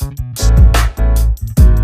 あっ!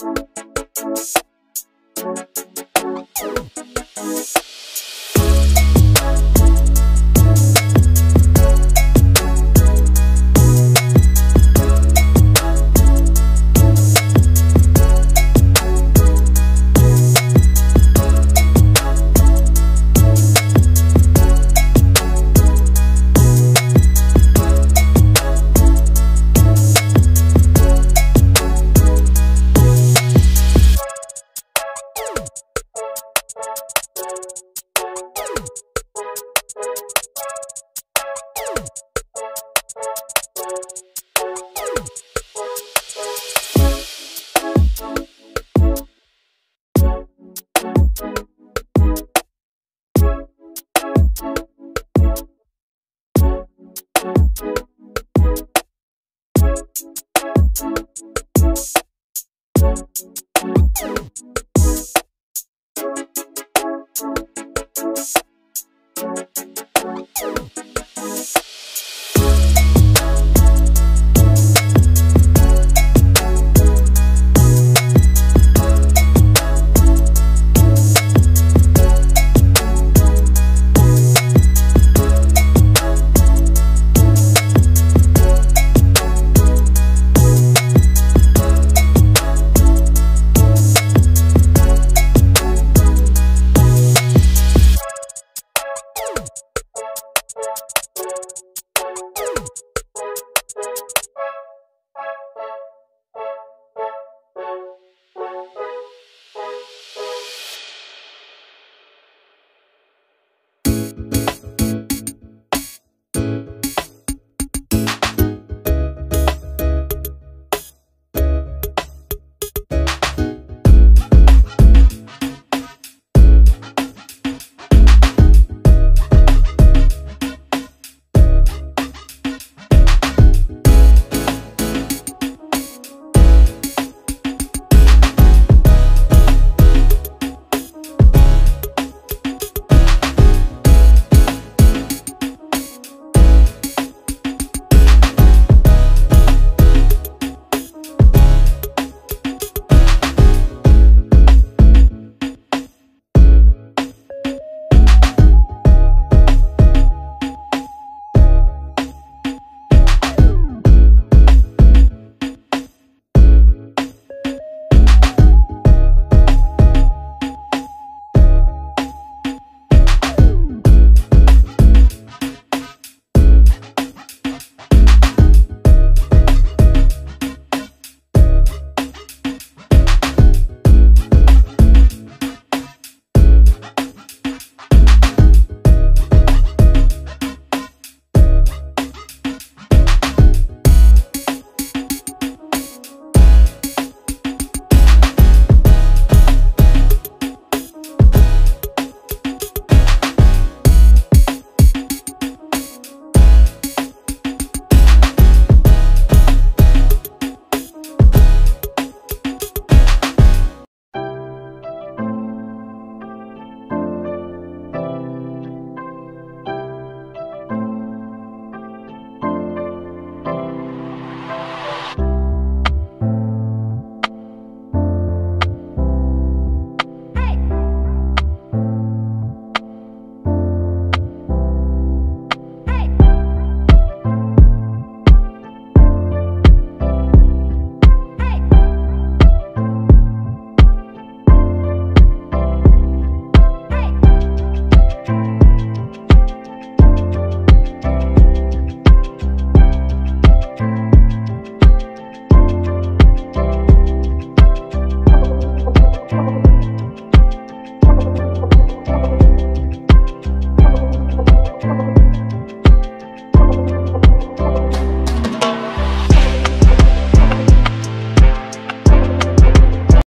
Música Thank you.